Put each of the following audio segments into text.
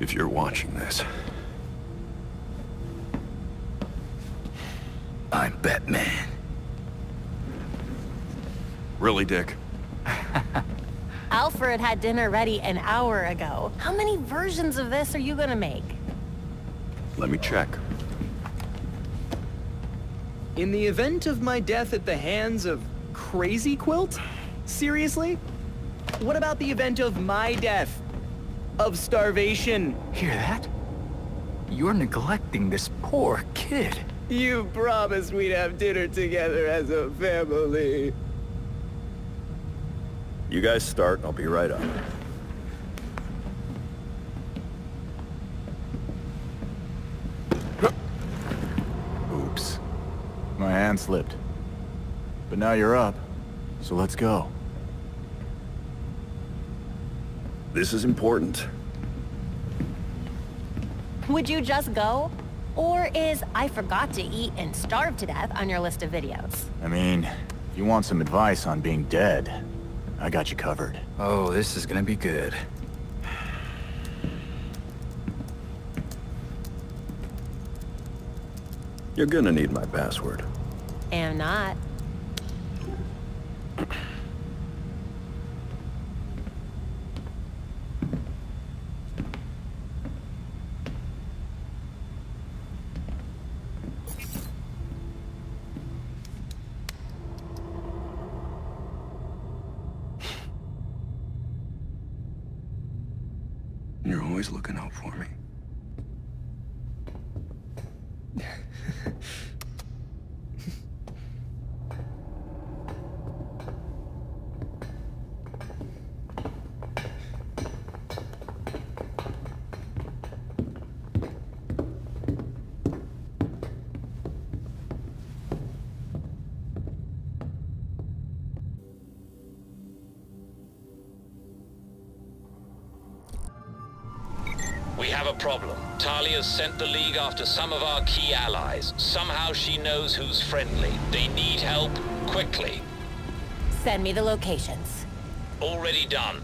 If you're watching this. I'm Batman. Really, Dick? Alfred had dinner ready an hour ago. How many versions of this are you gonna make? Let me check. In the event of my death at the hands of Crazy Quilt? Seriously? What about the event of my death? Of starvation? Hear that? You're neglecting this poor kid. You promised we'd have dinner together as a family. You guys start, and I'll be right up. Oops. My hand slipped. But now you're up, so let's go. This is important. Would you just go? Or is I forgot to eat and starve to death on your list of videos? I mean, if you want some advice on being dead, I got you covered. Oh, this is gonna be good. You're gonna need my password. Am not. Some of our key allies. Somehow she knows who's friendly. They need help, quickly. Send me the locations. Already done.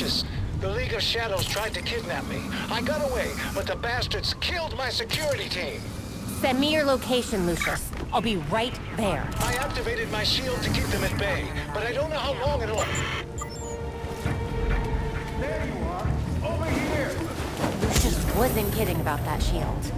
Batgirl, it's Lucius. The League of Shadows tried to kidnap me. I got away, but the bastards killed my security team. Send me your location, Lucius. I'll be right there. I activated my shield to keep them at bay, but I don't know how long it'll... There you are! Over here! Lucius wasn't kidding about that shield.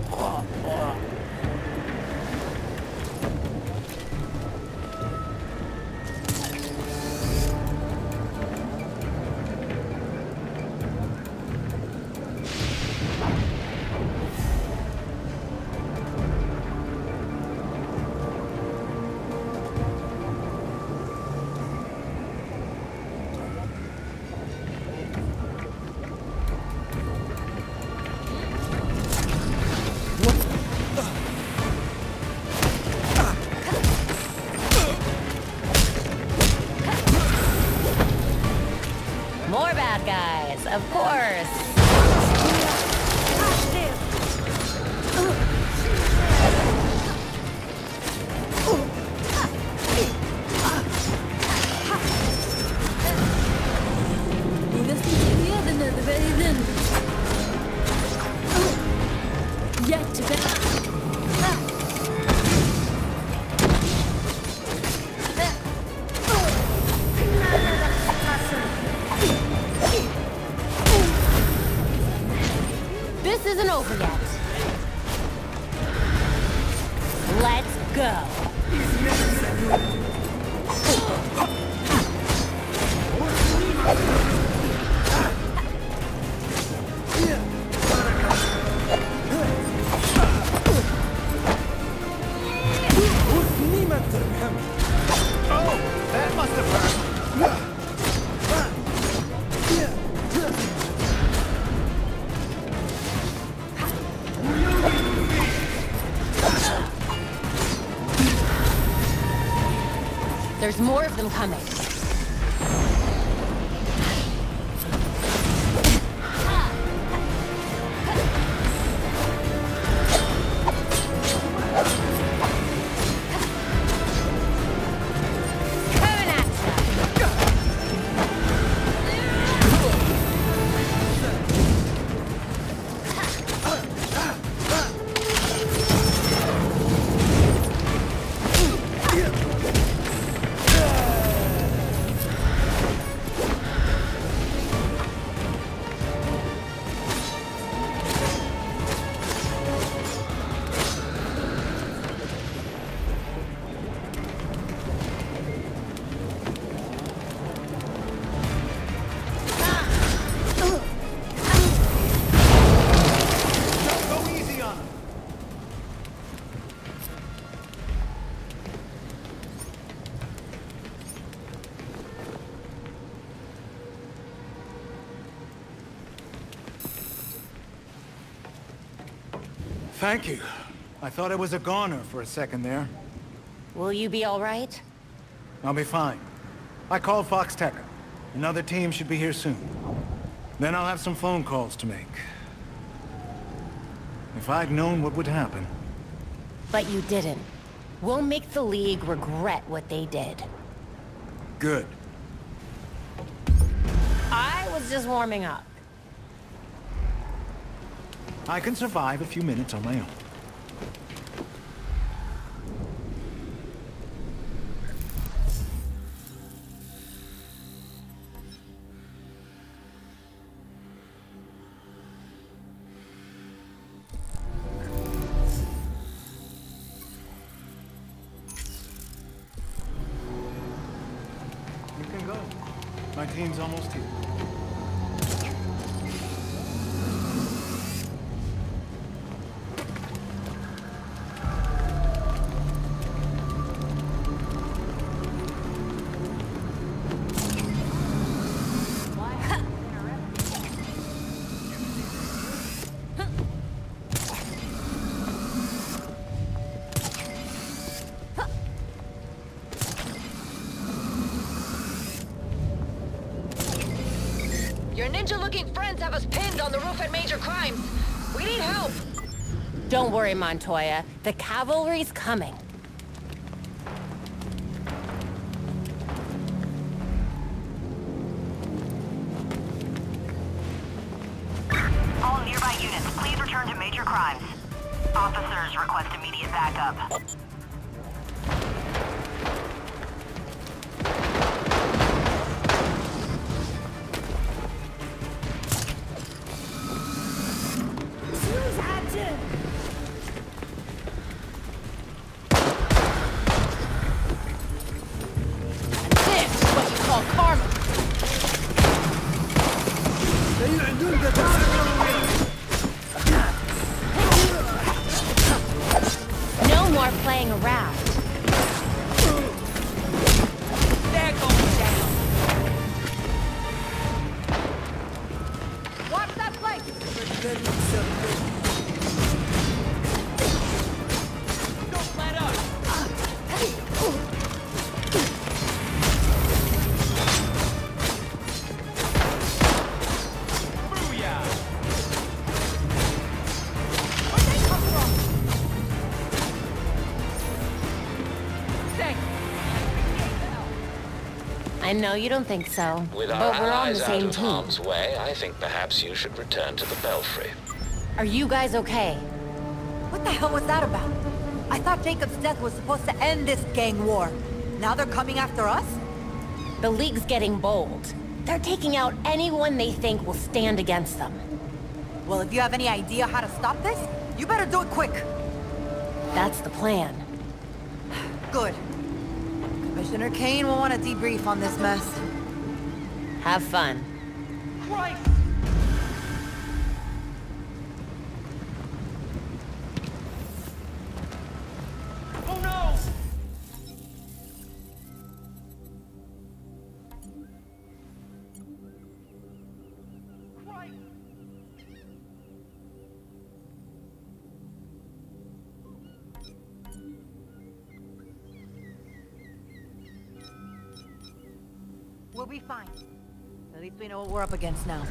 There's more of them coming. Thank you. I thought I was a goner for a second there. Will you be all right? I'll be fine. I called Fox Tech. Another team should be here soon. Then I'll have some phone calls to make. If I'd known what would happen, But you didn't. We'll make the League regret what they did. good. I was just warming up. I can survive a few minutes on my own. Montoya. The cavalry's coming. I know you don't think so, With but our we're on allies the out same of team. harm's way, I think perhaps you should return to the Belfry. Are you guys okay? What the hell was that about? I thought Jacob's death was supposed to end this gang war. Now they're coming after us? The League's getting bold. They're taking out anyone they think will stand against them. Well, if you have any idea how to stop this, you better do it quick. That's the plan. Good. Commissioner Kane will want to debrief on this mess. Have fun. Christ! What we're up against now.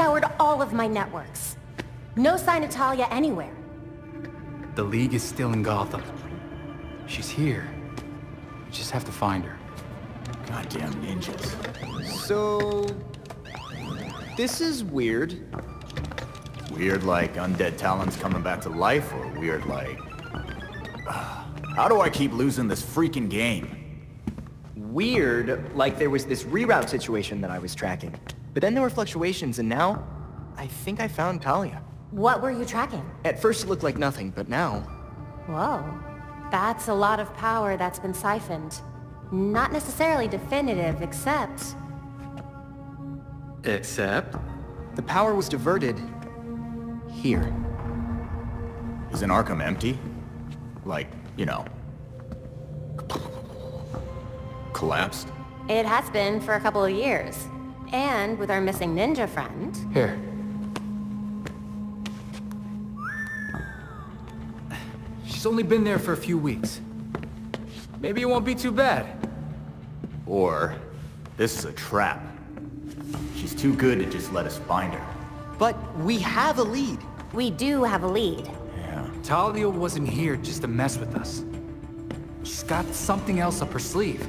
Scoured all of my networks. No sign of Talia anywhere. The League is still in Gotham. She's here. We just have to find her. Goddamn ninjas. So... This is weird. Weird like undead Talons coming back to life, or weird like... How do I keep losing this freaking game? Weird, like there was this reroute situation that I was tracking. But then there were fluctuations, and now... I think I found Talia. What were you tracking? At first it looked like nothing, but now... Whoa. That's a lot of power that's been siphoned. Not necessarily definitive, except... Except? The power was diverted... here. Isn't Arkham empty? Like, you know... Collapsed? It has been for a couple of years. And with our missing ninja friend... Here. She's only been there for a few weeks. Maybe it won't be too bad. Or, this is a trap. She's too good to just let us find her. But we have a lead. We do have a lead. Yeah. Talia wasn't here just to mess with us. She's got something else up her sleeve.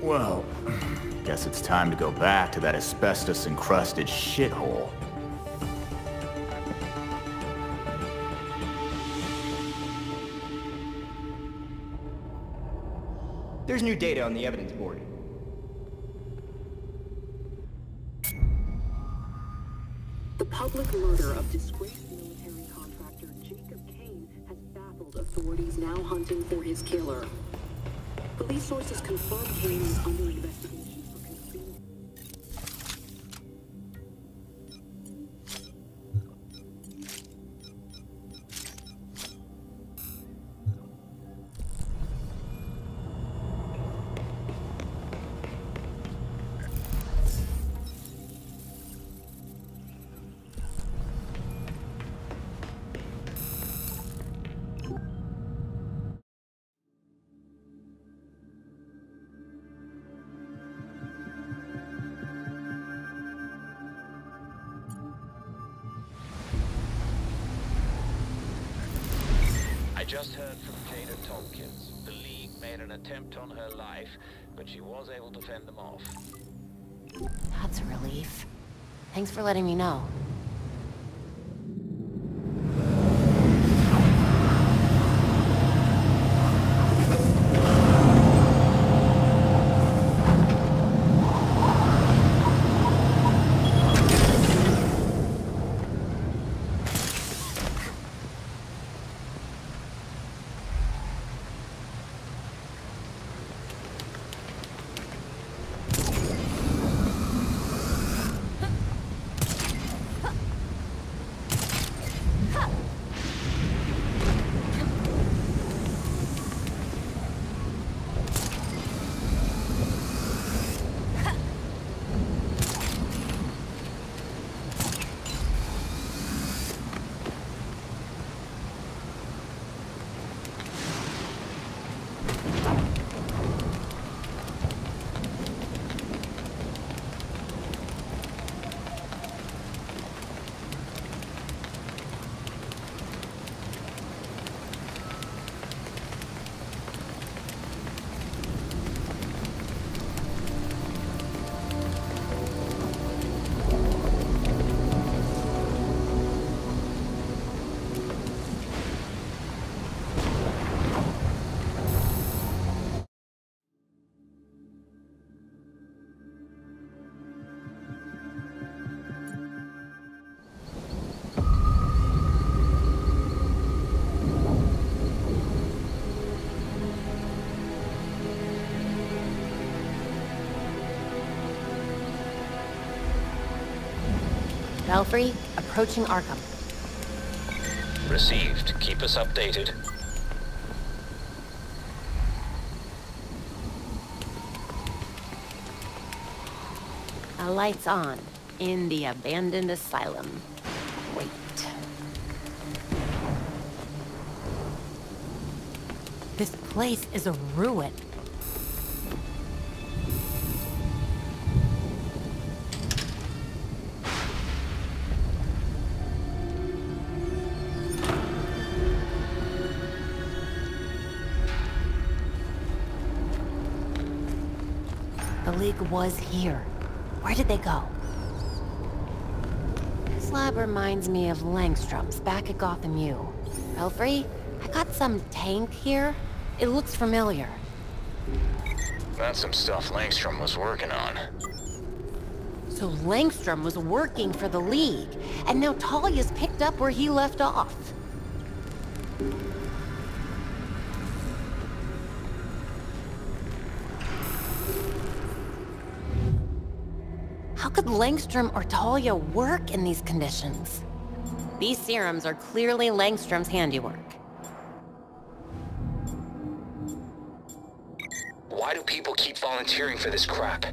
Well, guess it's time to go back to that asbestos-encrusted shithole. There's new data on the evidence board. The public murder of disgraced military contractor Jacob Kane has baffled authorities now hunting for his killer. Police sources confirm Kane is under investigation Thanks for letting me know. Belfry, approaching Arkham. Received. Keep us updated. A light's on in the abandoned asylum. Wait. This place is a ruin. Was here. Where did they go? This lab reminds me of Langstrom's back at Gotham U. Belfry, I got some tank here. It looks familiar. That's some stuff Langstrom was working on. So Langstrom was working for the League, and now Talia's picked up where he left off. Langstrom or Talia work in these conditions? These serums are clearly Langstrom's handiwork. Why do people keep volunteering for this crap?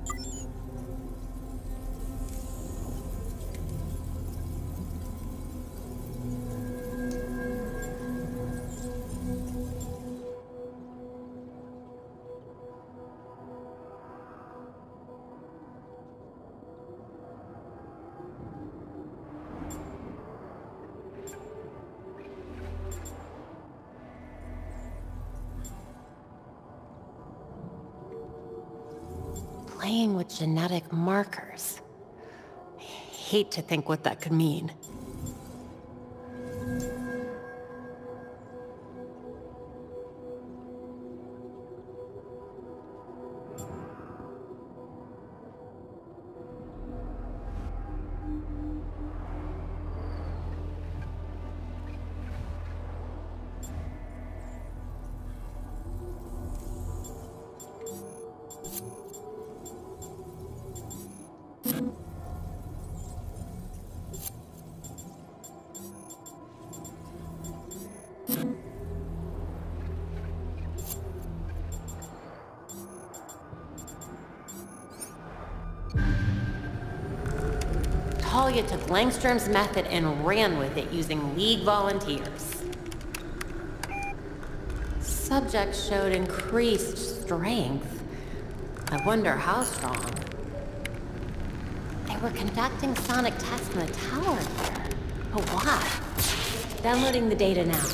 Genetic markers. I hate to think what that could mean. Langstrom's method and ran with it using League volunteers. Subjects showed increased strength. I wonder how strong. They were conducting sonic tests in the tower here. But why? Downloading the data now.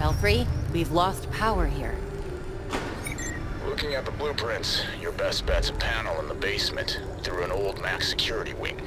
Belfry, we've lost power here. Looking at the blueprints, your best bet's a panel in the basement through an old Mac security wing.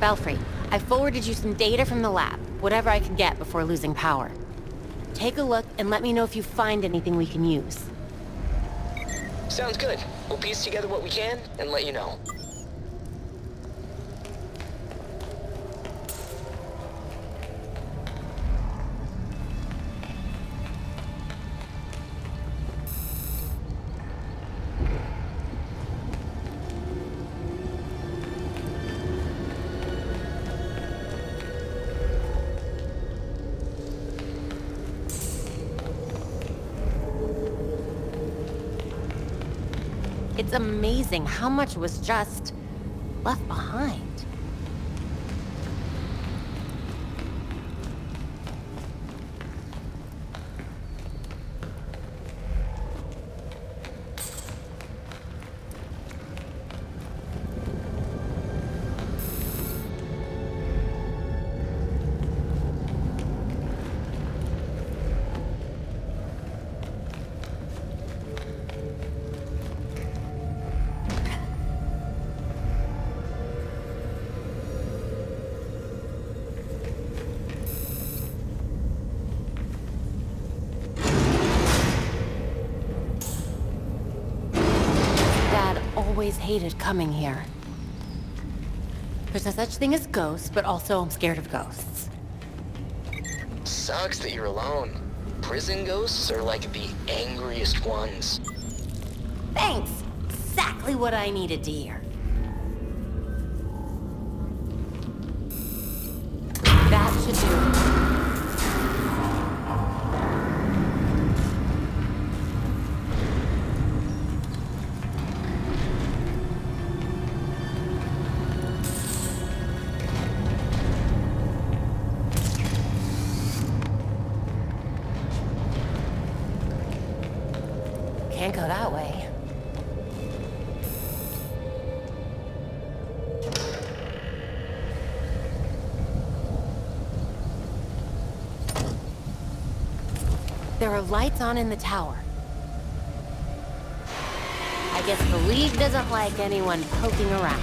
Belfry, I forwarded you some data from the lab, whatever I can get before losing power. Take a look and let me know if you find anything we can use. Sounds good. We'll piece together what we can and let you know. How much was just left behind. Thing as ghosts, but also I'm scared of ghosts. Sucks that you're alone. Prison ghosts are like the angriest ones. Thanks! Exactly what I needed to hear. There are lights on in the tower. I guess the League doesn't like anyone poking around.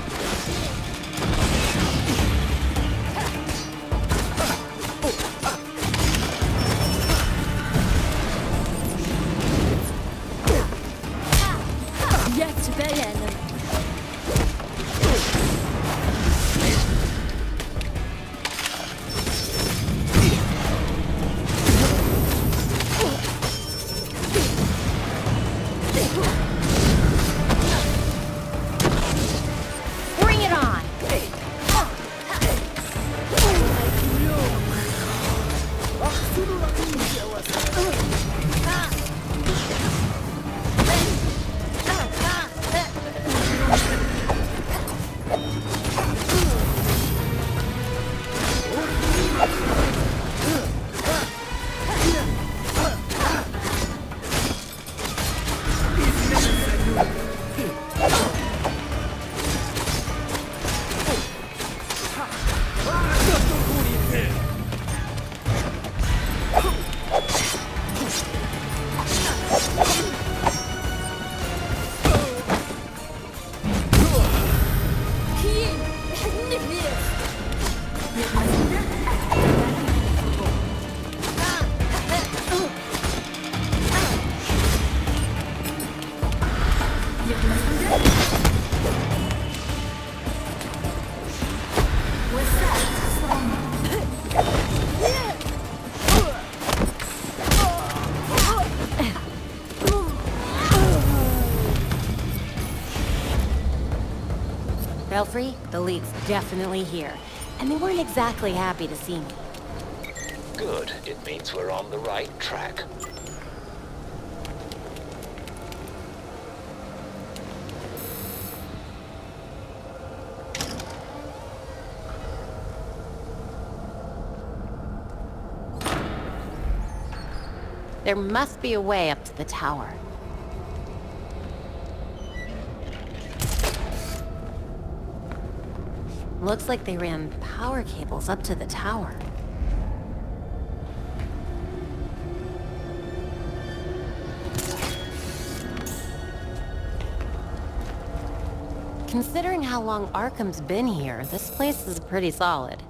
Belfry, the League's definitely here. And they weren't exactly happy to see me. Good. It means we're on the right track. There must be a way up to the tower. Looks like they ran power cables up to the tower. Considering how long Arkham's been here, this place is pretty solid.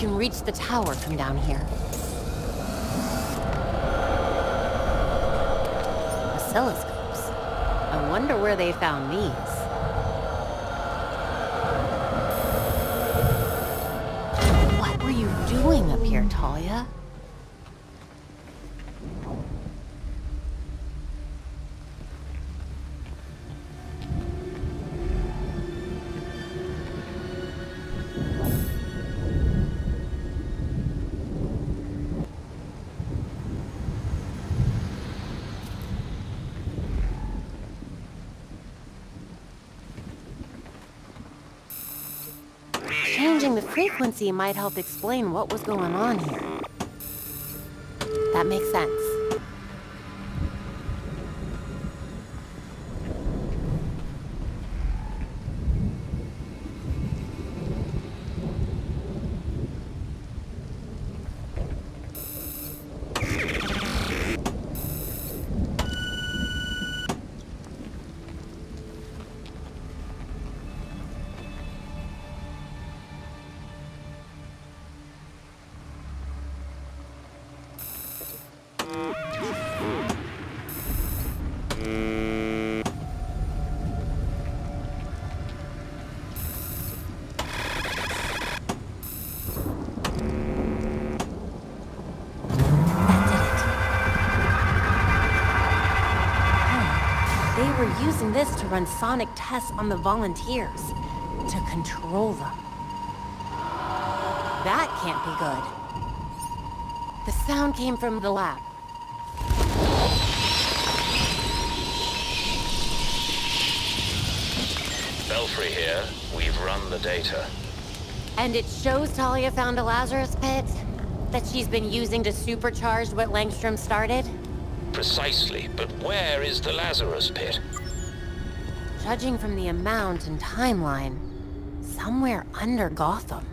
Can reach the tower from down here. Oscilloscopes. I wonder where they found these. What were you doing up here, Talia? Frequency might help explain what was going on here. That makes sense. Run sonic tests on the volunteers, to control them. That can't be good. The sound came from the lab. Belfry here. We've run the data. And it shows Talia found a Lazarus pit that she's been using to supercharge what Langstrom started? Precisely, but where is the Lazarus pit? Judging from the amount and timeline, somewhere under Gotham.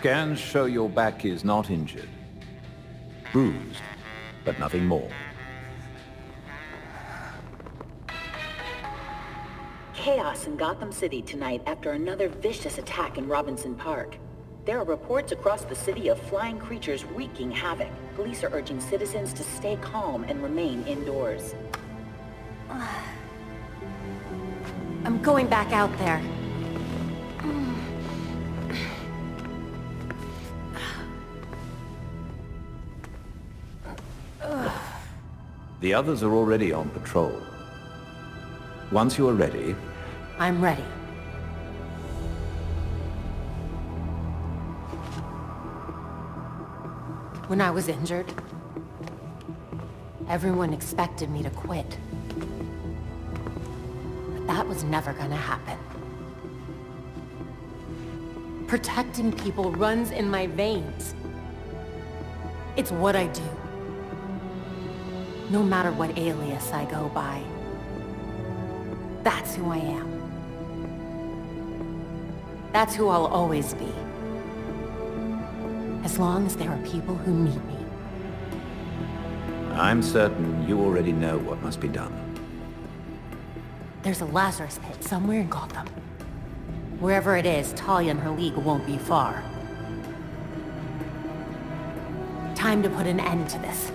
Scans show your back is not injured. Bruised, but nothing more. Chaos in Gotham City tonight after another vicious attack in Robinson Park. There are reports across the city of flying creatures wreaking havoc. Police are urging citizens to stay calm and remain indoors. I'm going back out there. The others are already on patrol. Once you are ready, I'm ready. When I was injured, everyone expected me to quit. But that was never gonna happen. Protecting people runs in my veins. It's what I do. No matter what alias I go by. That's who I am. That's who I'll always be. As long as there are people who need me. I'm certain you already know what must be done. There's a Lazarus pit somewhere in Gotham. Wherever it is, Talia and her league won't be far. Time to put an end to this.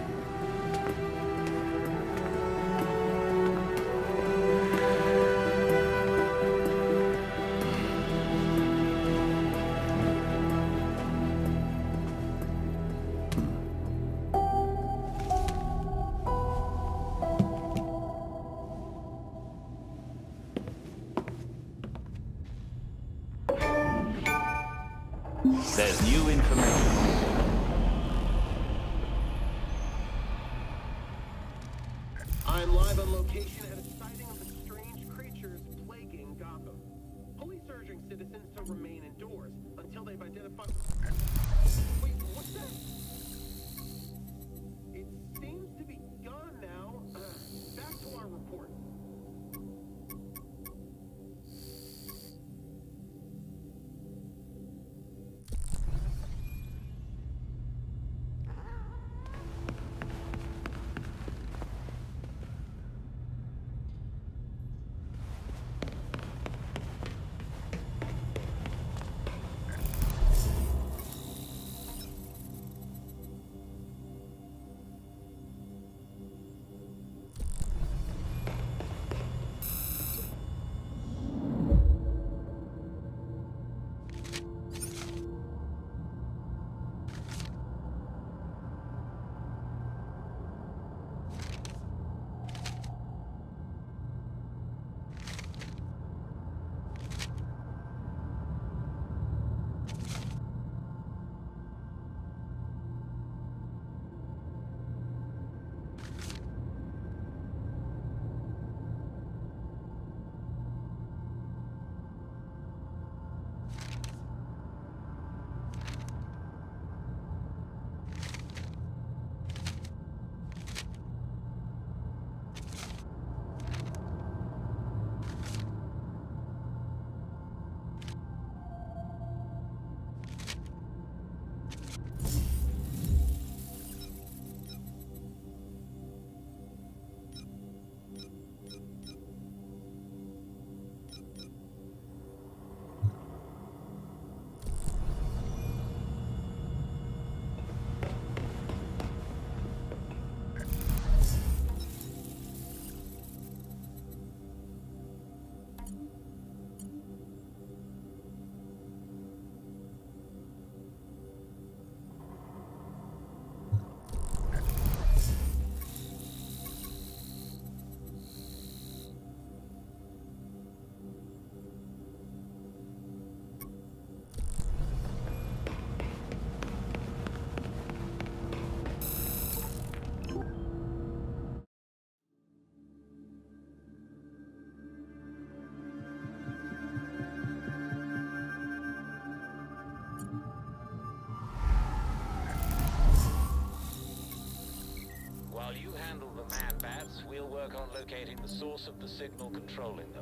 We'll work on locating the source of the signal controlling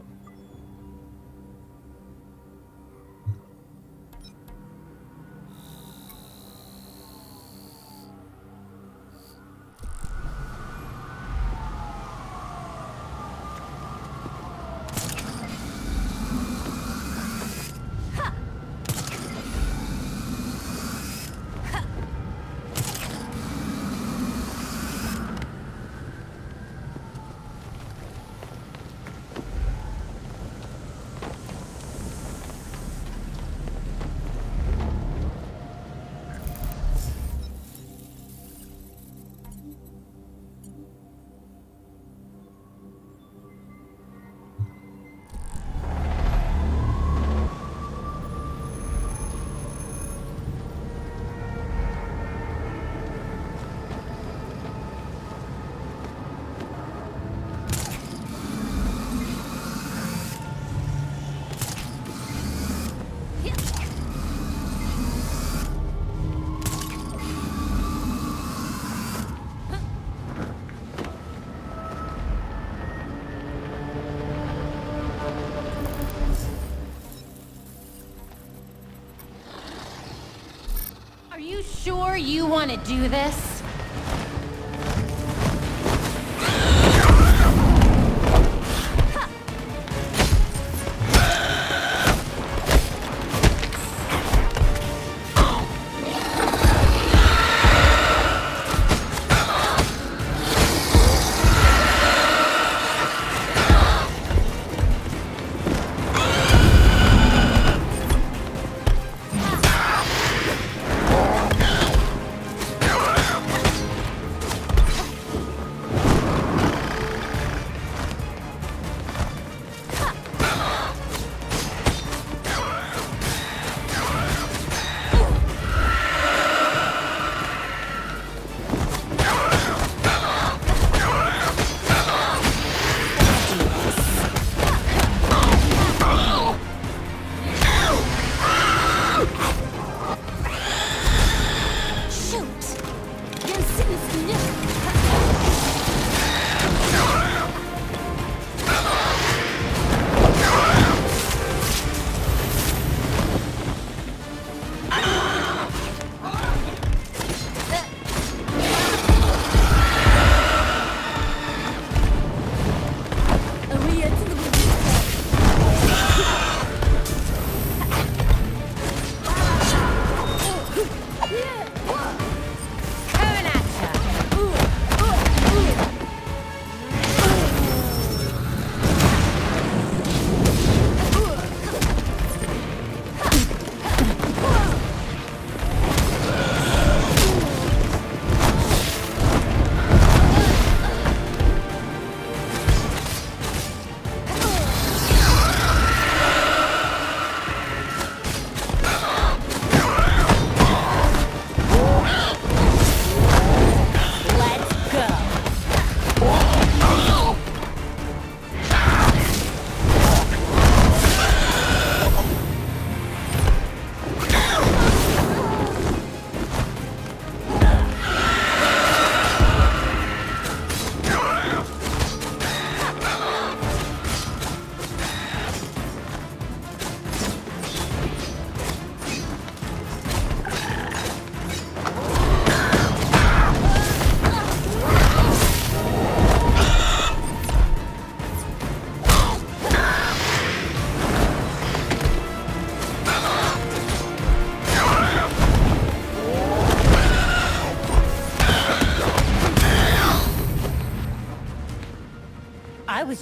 you want to do this?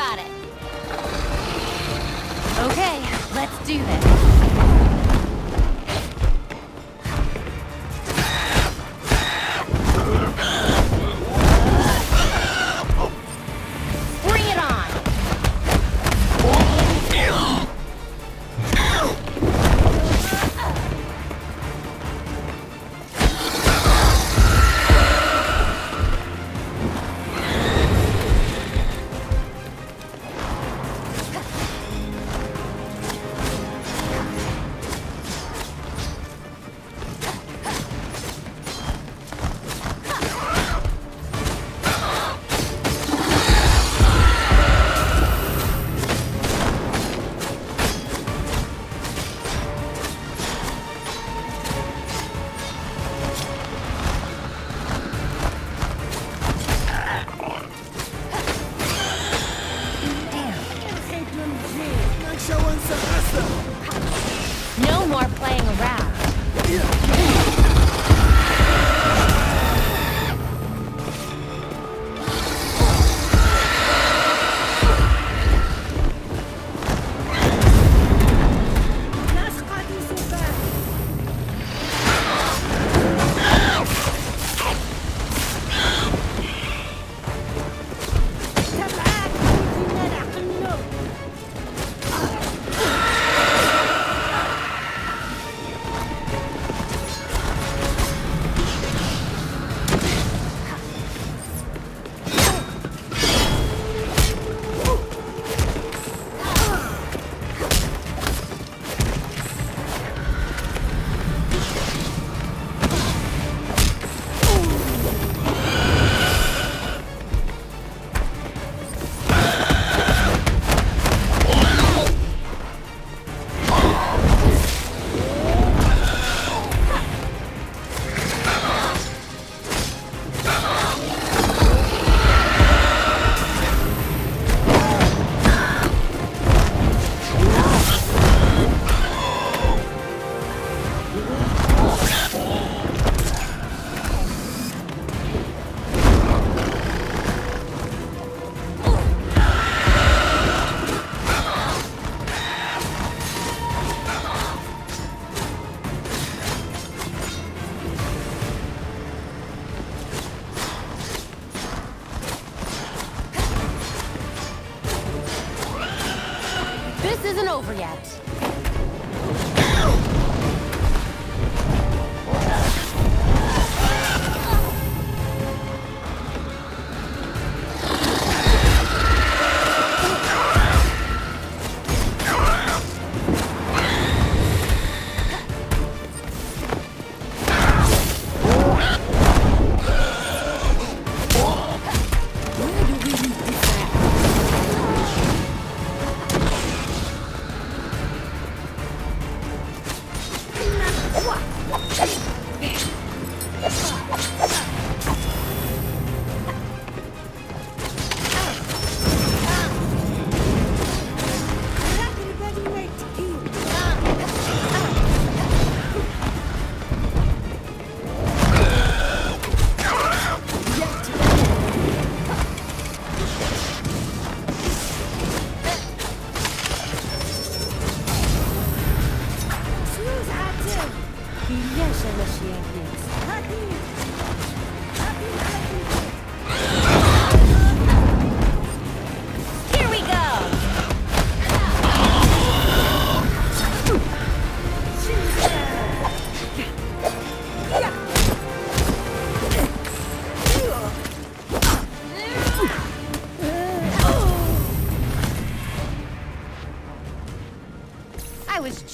Got it. Okay, let's do this.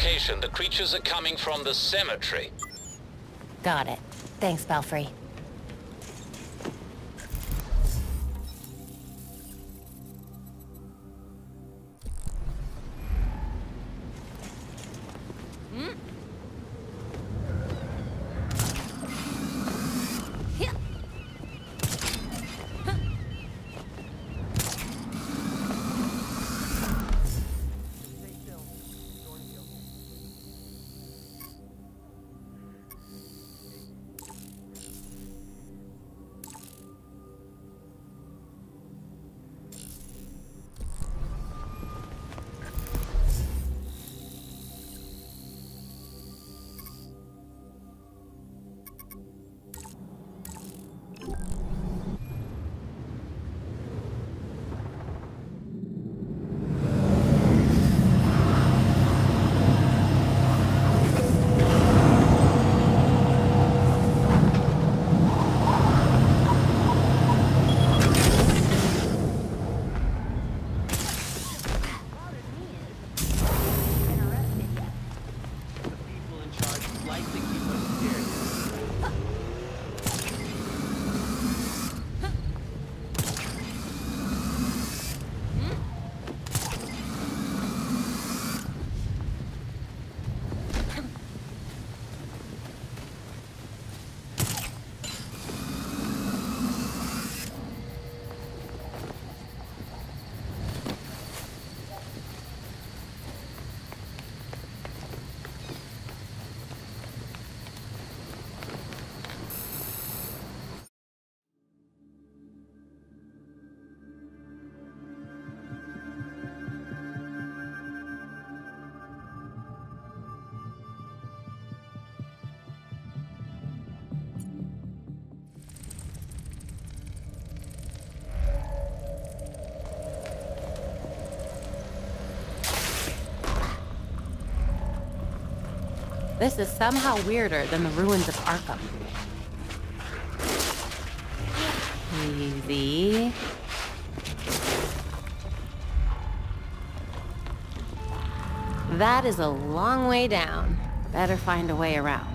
Location. The creatures are coming from the cemetery. Got it. Thanks, Belfry. This is somehow weirder than the ruins of Arkham. Easy. That is a long way down. Better find a way around.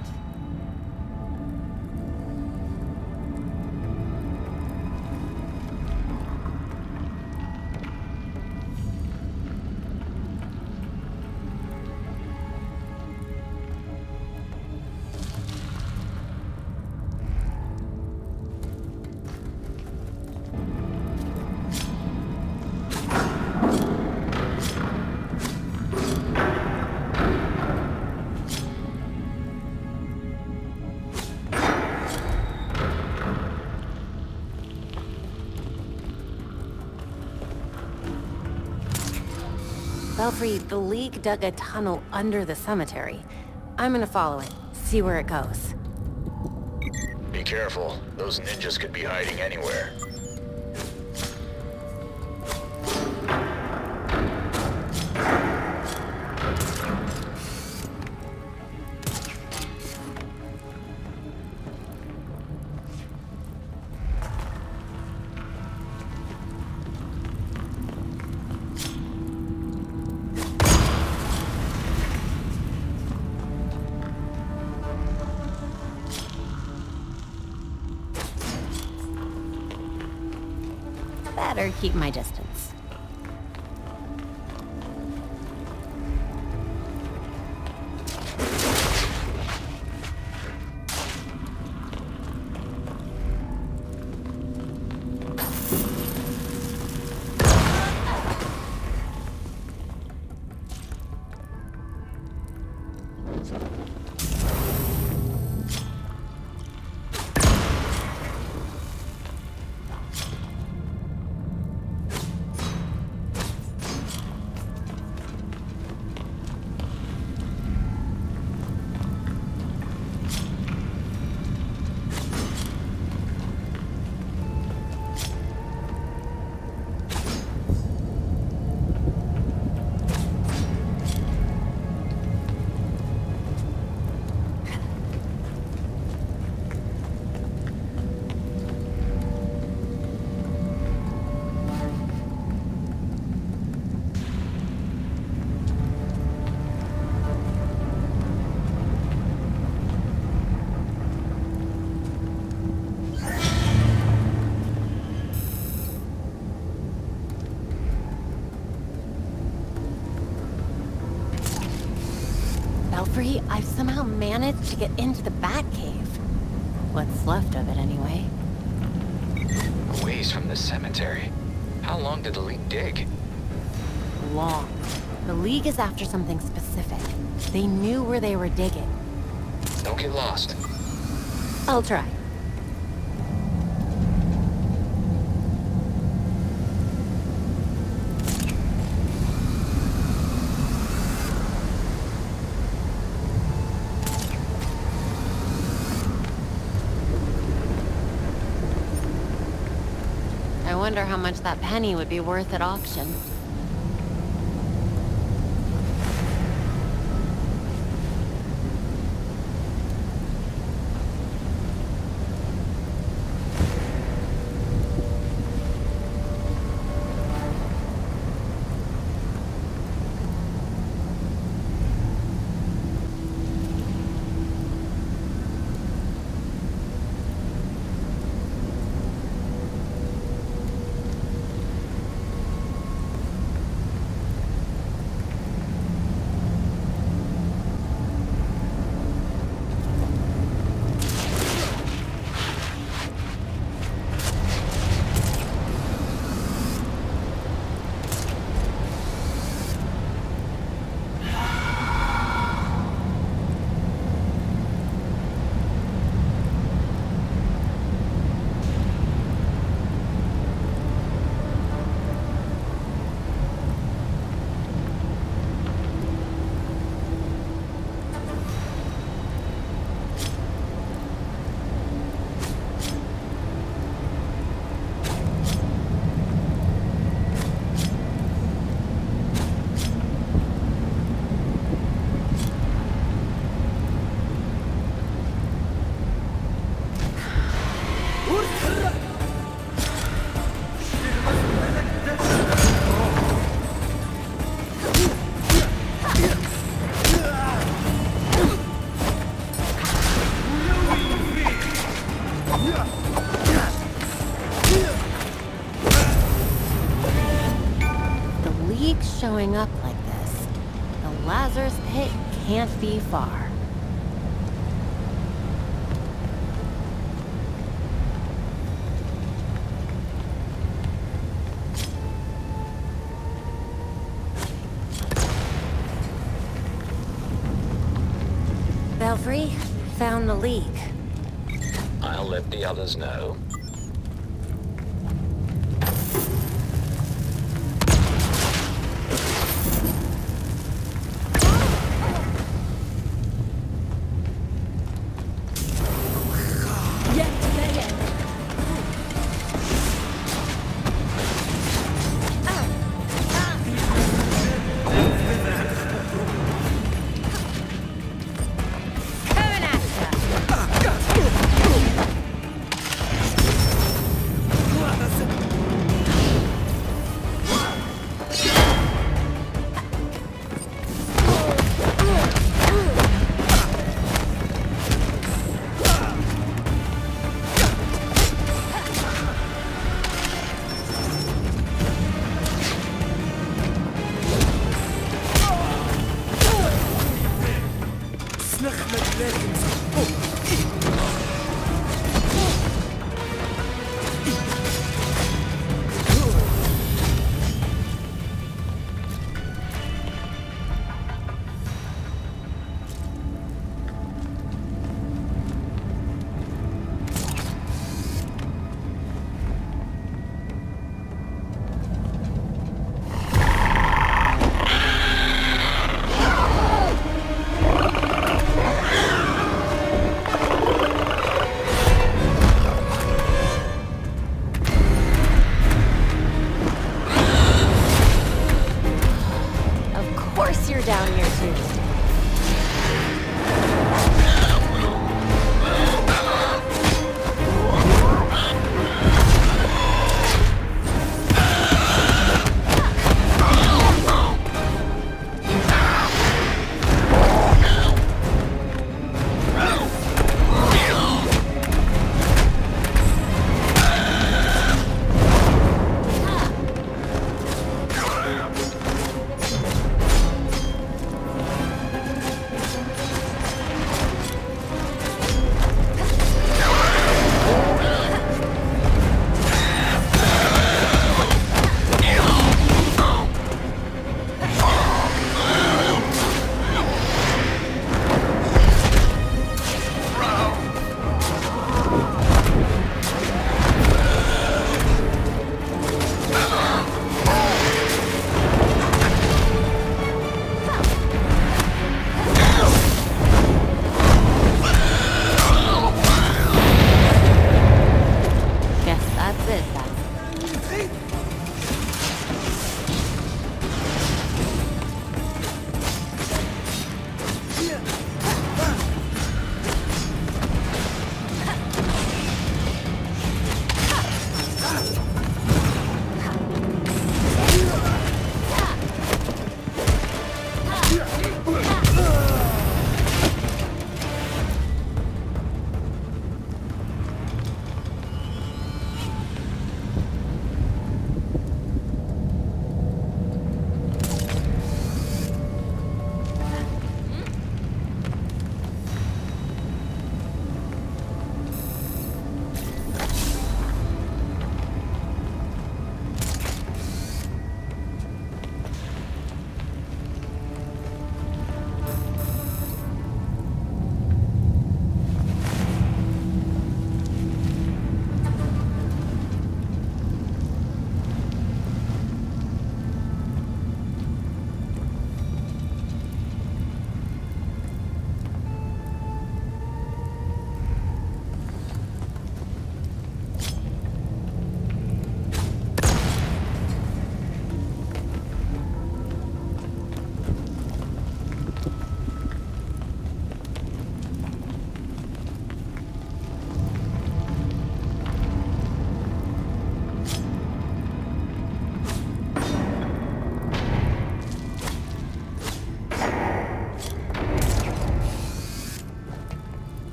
Belfry, the League dug a tunnel under the cemetery. I'm gonna follow it, see where it goes. Be careful. Those ninjas could be hiding anywhere. Is after something specific. They knew where they were digging. Don't get lost. I'll try. I wonder how much that penny would be worth at auction. Others know.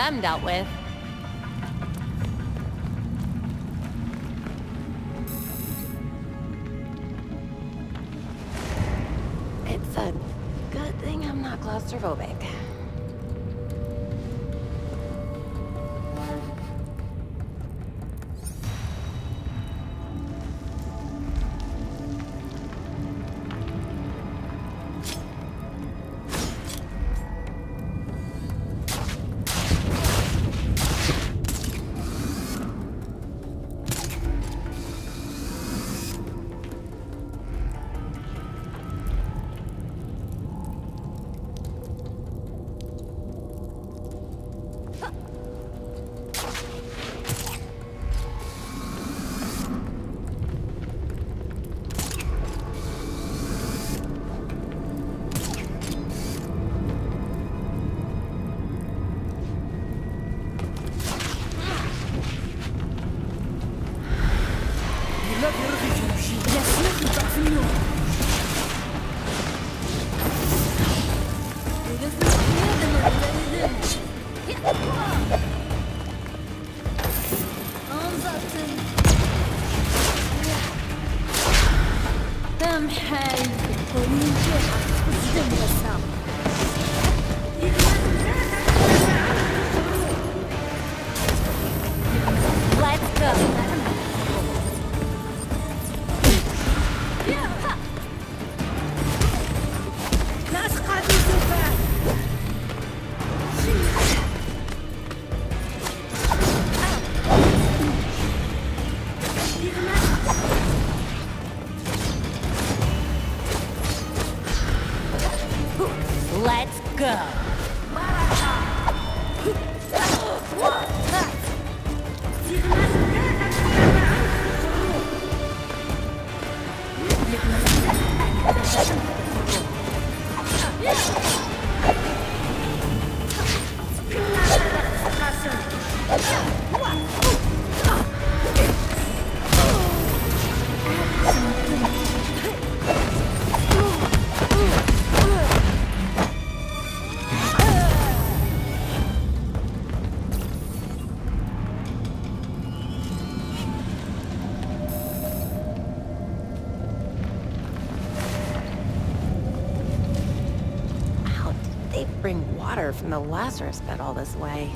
them dealt with. gotten the Lazarus bed all this way.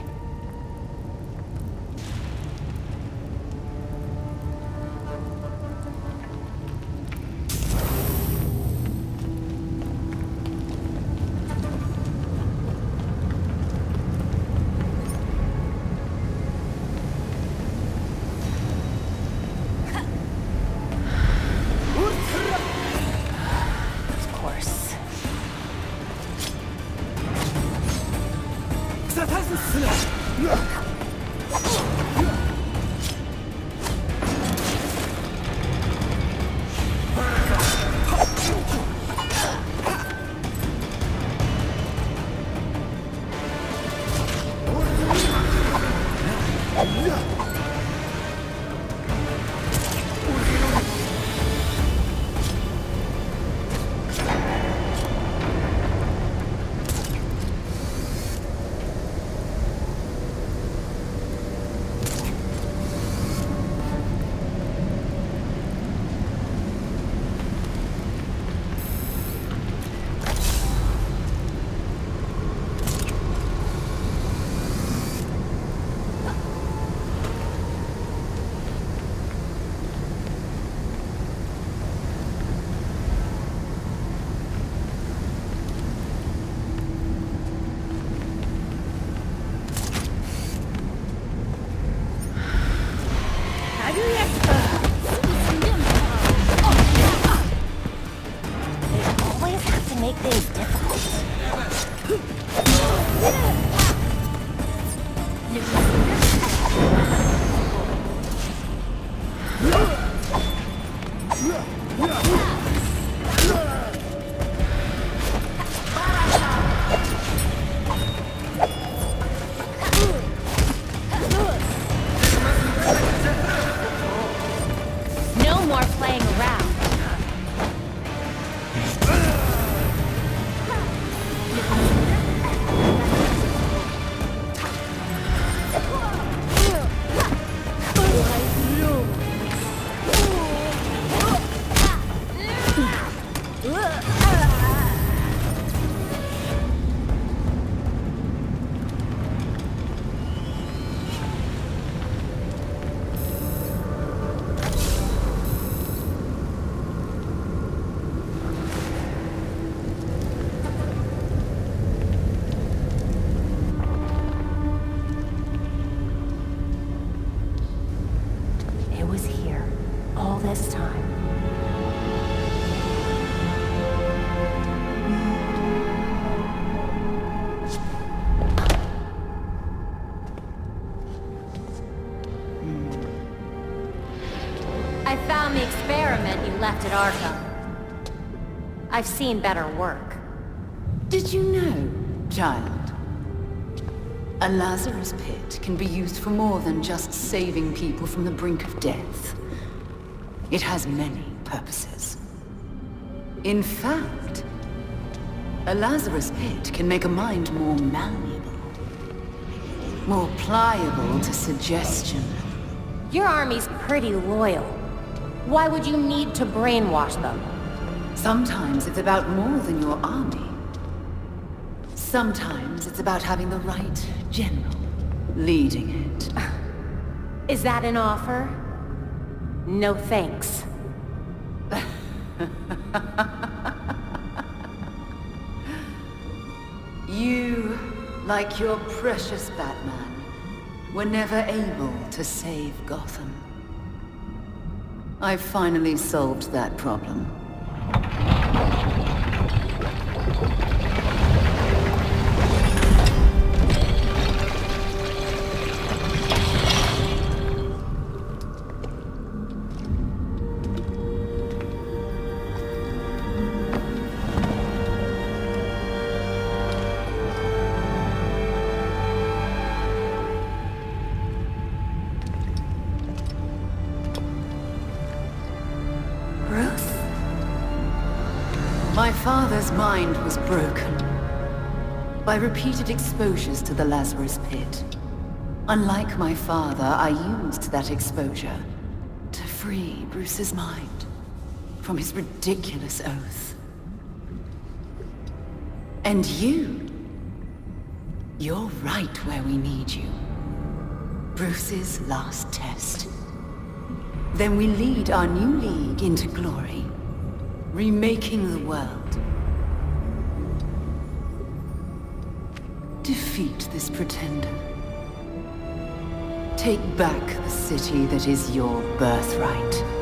Ugh. I've seen better work. Did you know, child? A Lazarus pit can be used for more than just saving people from the brink of death. It has many purposes. In fact, a Lazarus pit can make a mind more malleable. More pliable to suggestion. Your army's pretty loyal. Why would you need to brainwash them? Sometimes it's about more than your army. Sometimes it's about having the right general leading it. Is that an offer? No thanks. You, like your precious Batman, were never able to save Gotham. I've finally solved that problem. By repeated exposures to the Lazarus Pit. Unlike my father, I used that exposure to free Bruce's mind from his ridiculous oath. And you, you're right where we need you. Bruce's last test. Then we lead our new league into glory, remaking the world. Defeat this pretender. Take back the city that is your birthright.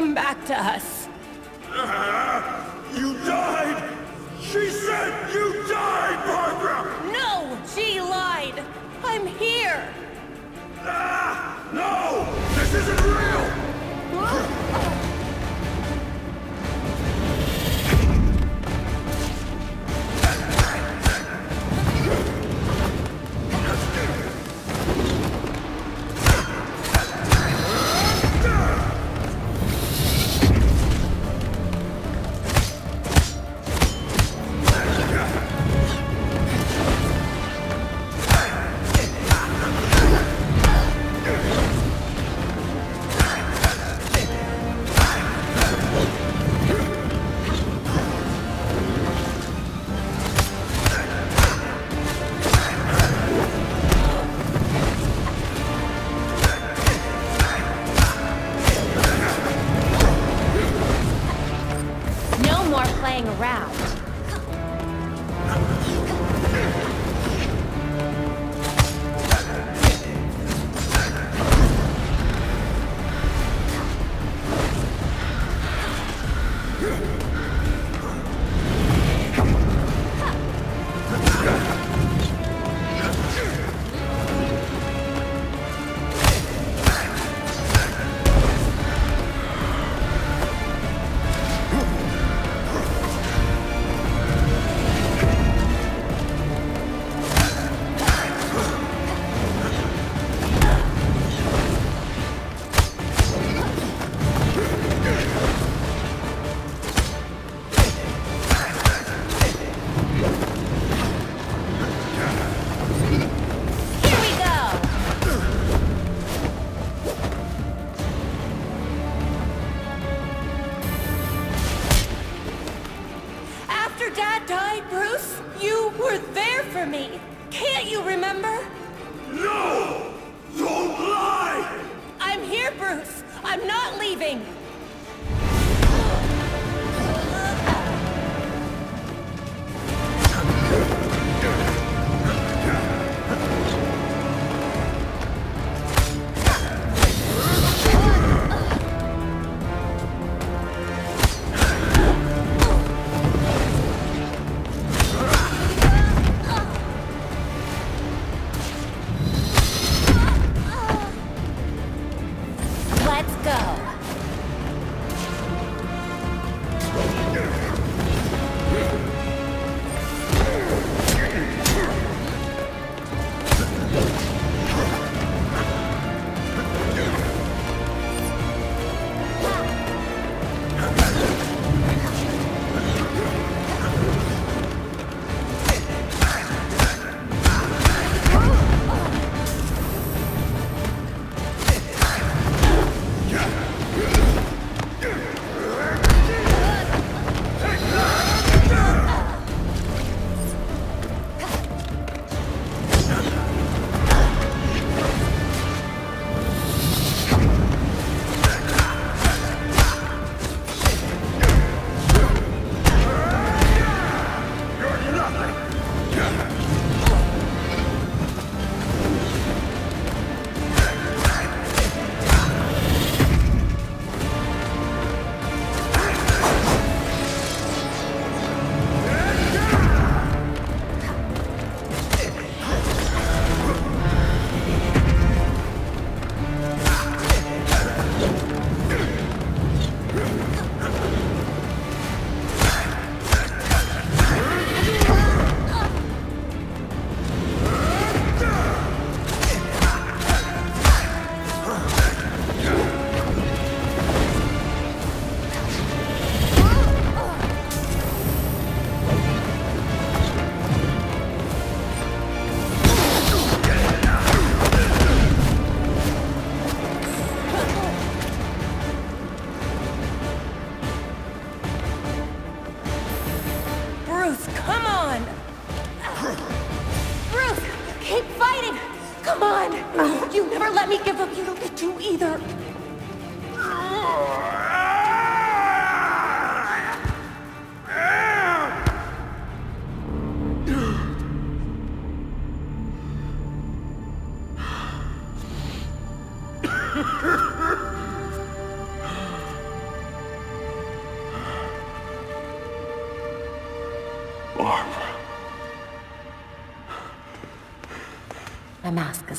come back to us. You died! She said you died, Barbara! No! She lied! I'm here! Ah, no! This isn't real! Huh?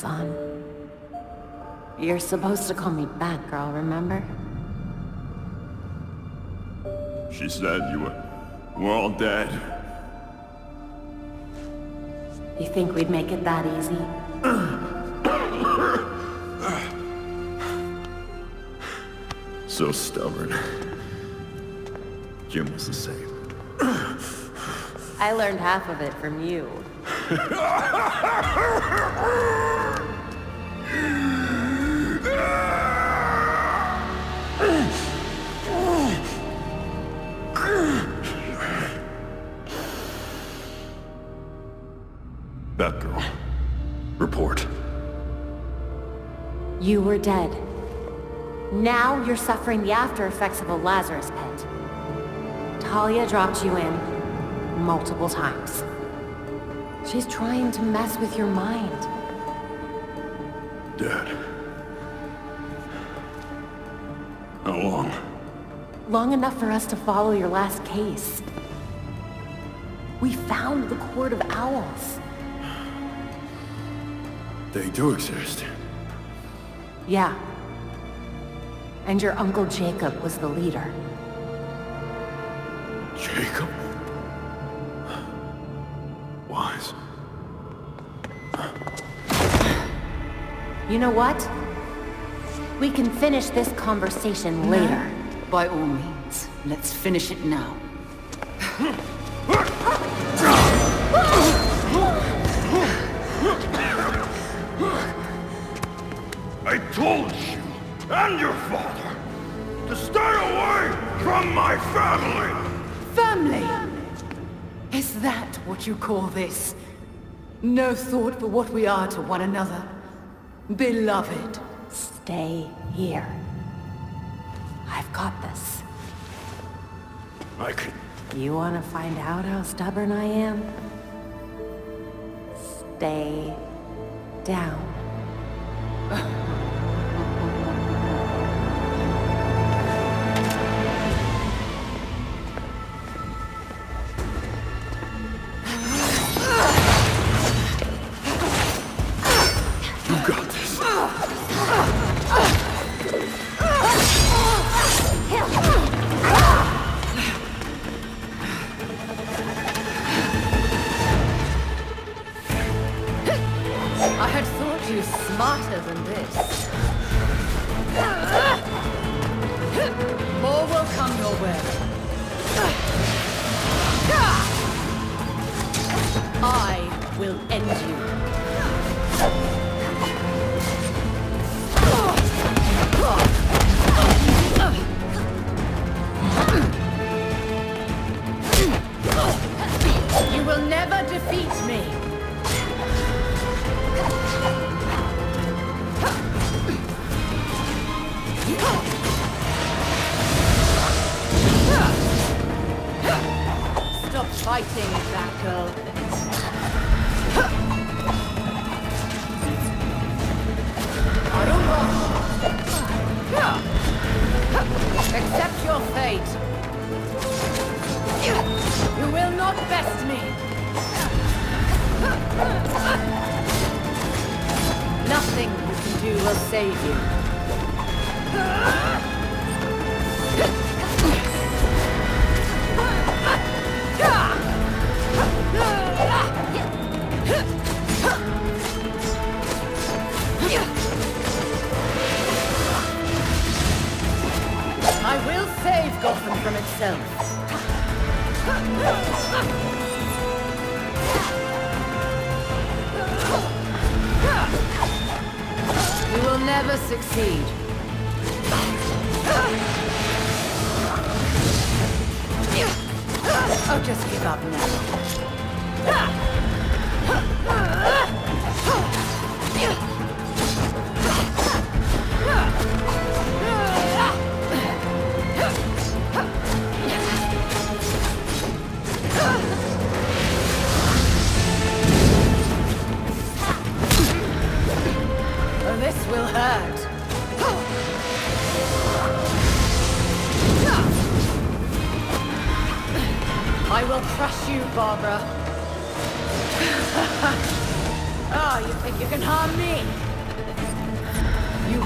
My on. You're supposed to call me Batgirl, remember? She said you were, were all dead. You think we'd make it that easy? So stubborn. Jim was the same. I learned half of it from you. Batgirl. Report. You were dead. Now you're suffering the after effects of a Lazarus pit. Talia dropped you in multiple times. She's trying to mess with your mind. Dad. How long? Long enough for us to follow your last case. We found the Court of Owls. They do exist. Yeah. And your Uncle Jacob was the leader. Jacob? You know what? We can finish this conversation later. By all means, let's finish it now. I told you, and your father, to stay away from my family! Family! Is that what you call this? No thought for what we are to one another? Beloved. Stay here. I've got this. I can... You want to find out how stubborn I am? Stay down.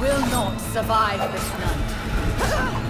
will not survive this night.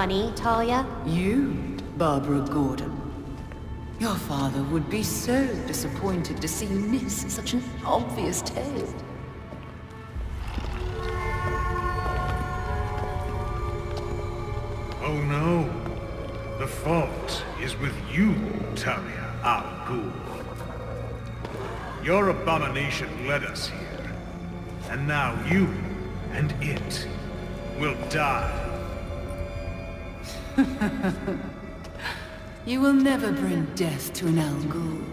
funny, Talia? You, Barbara Gordon. Your father would be so disappointed to see you miss such an obvious tail. Oh no. The fault is with you, Talia Al Ghul. Your abomination led us here. And now you and it will die. You will never bring death to an Al Ghul.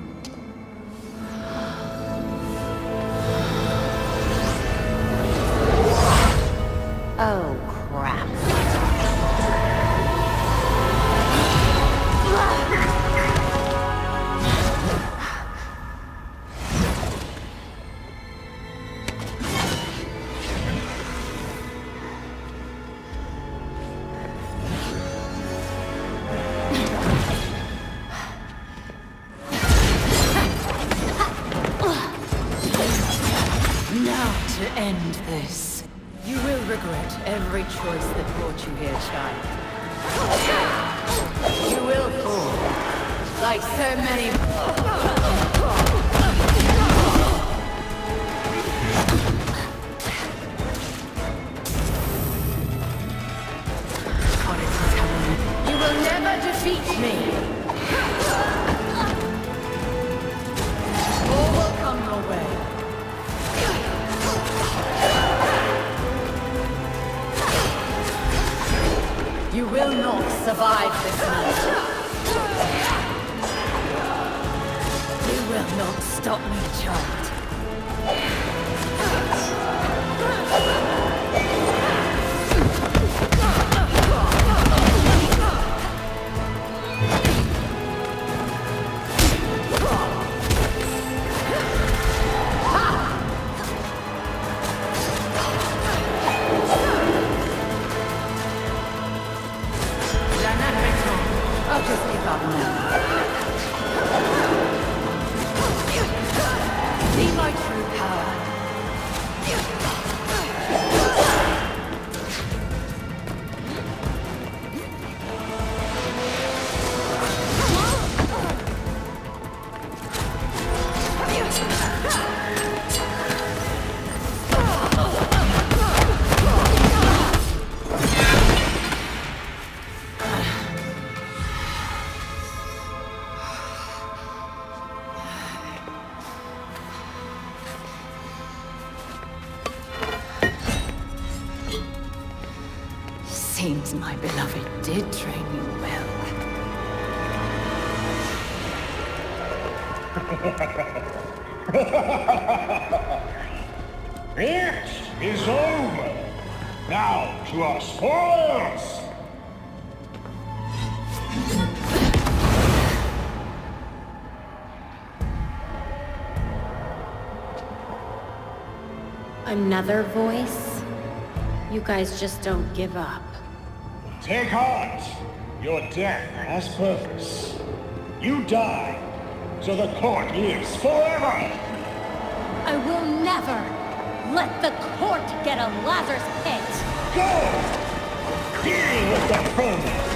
Another voice? You guys just don't give up. Take heart. Your death has purpose. You die, so the court lives forever. I will never let the court get a Lazarus pit. Go! Deal with the vermin.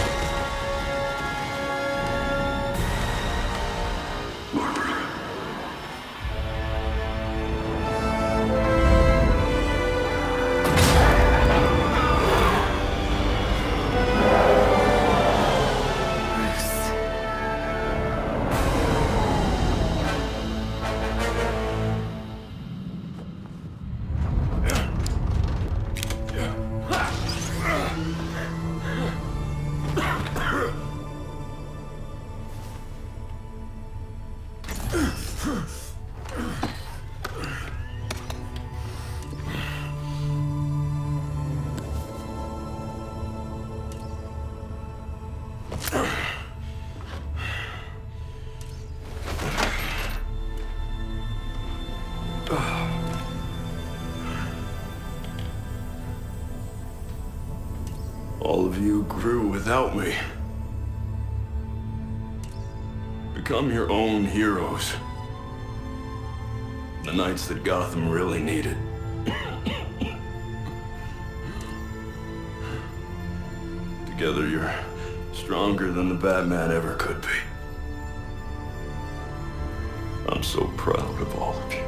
Without me. Become your own heroes. The knights that Gotham really needed. Together you're stronger than the Batman ever could be. I'm so proud of all of you.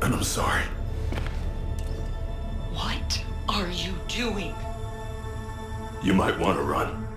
And I'm sorry. What are you doing? You might want to run.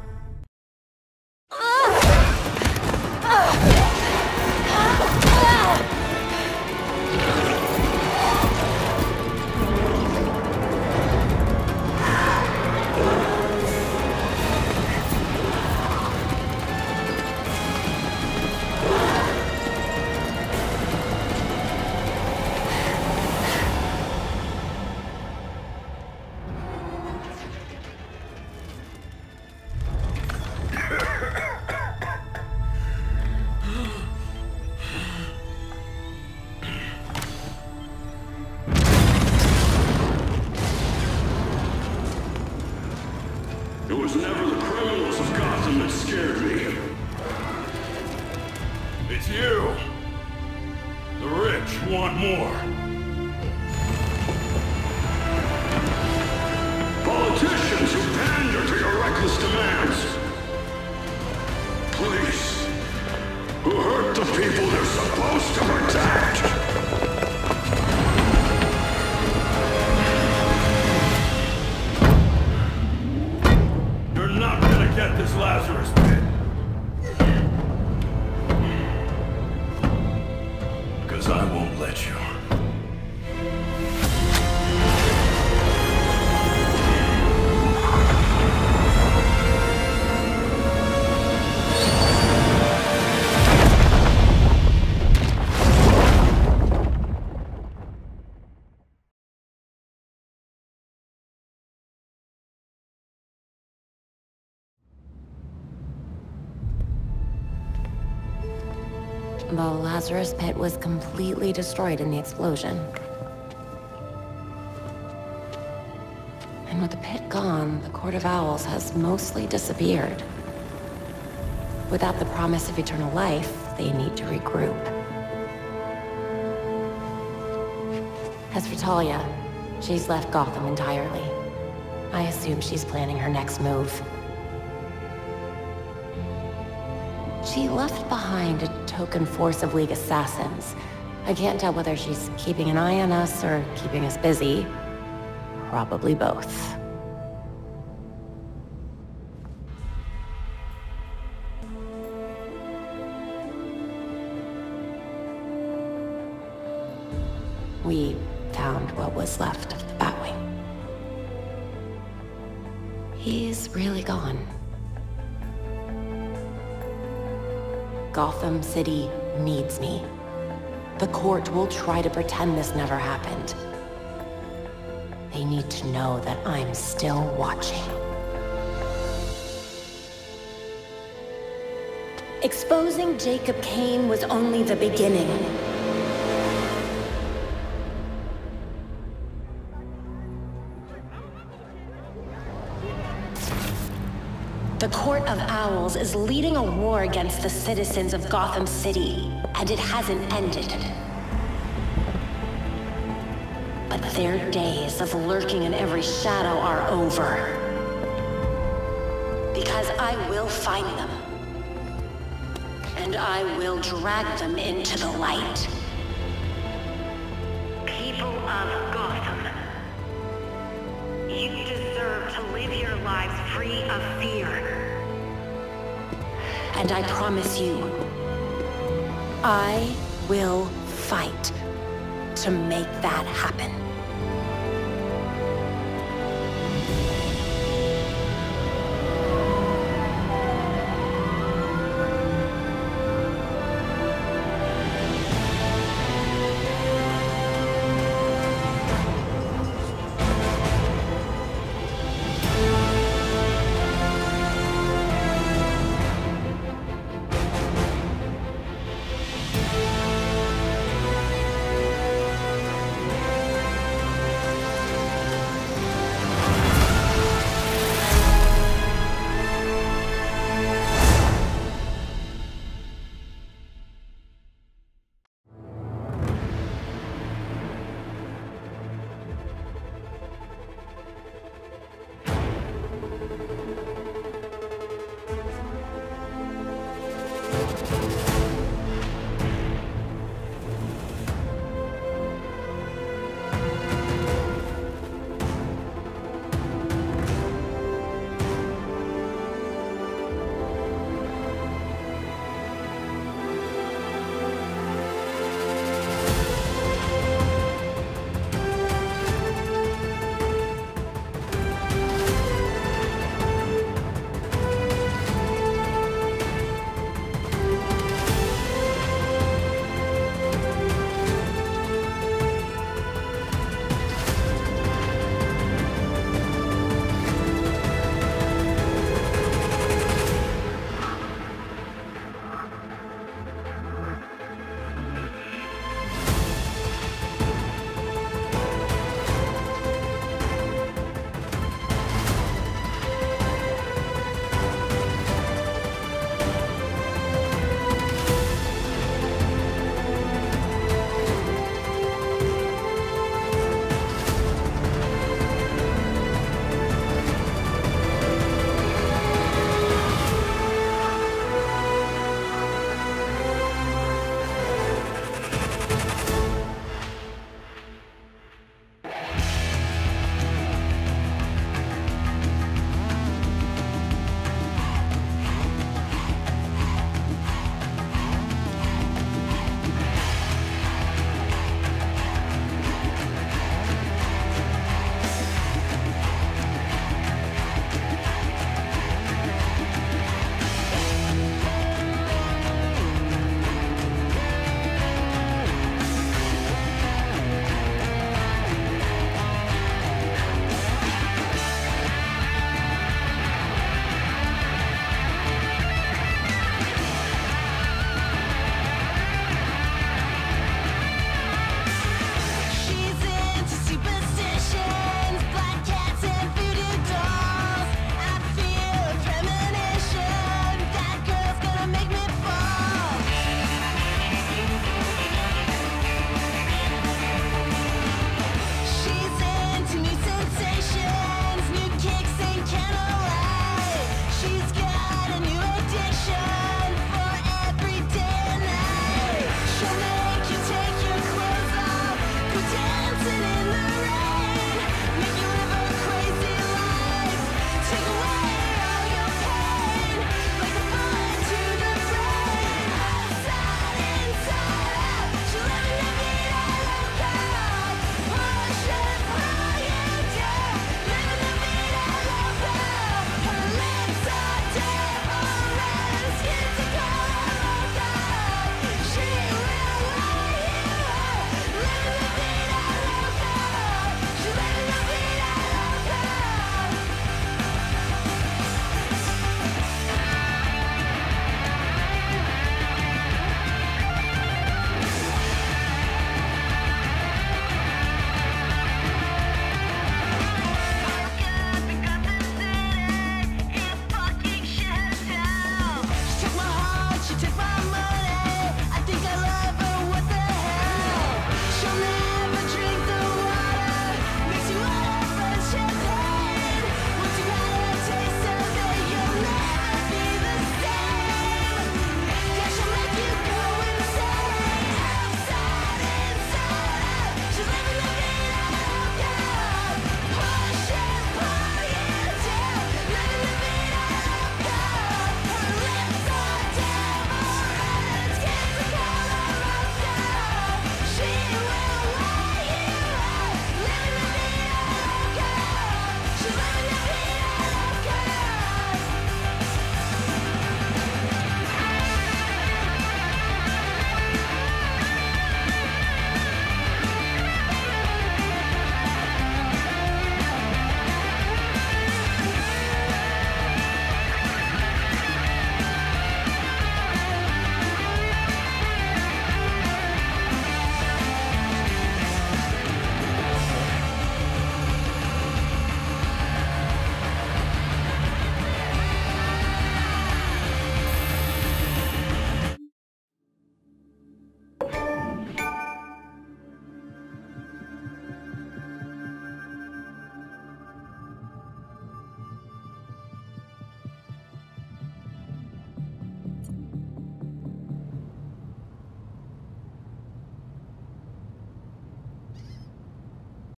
The Lazarus Pit was completely destroyed in the explosion. And with the pit gone, the Court of Owls has mostly disappeared. Without the promise of eternal life, they need to regroup. As for Talia, she's left Gotham entirely. I assume she's planning her next move. She left behind a token force of League assassins. I can't tell whether she's keeping an eye on us or keeping us busy. Probably both. try to pretend this never happened. They need to know that I'm still watching. Exposing Jacob Kane was only the beginning. The Court of Owls is leading a war against the citizens of Gotham City, and it hasn't ended. Their days of lurking in every shadow are over. Because I will find them. And I will drag them into the light. People of Gotham, you deserve to live your lives free of fear. And I promise you, I will fight to make that happen.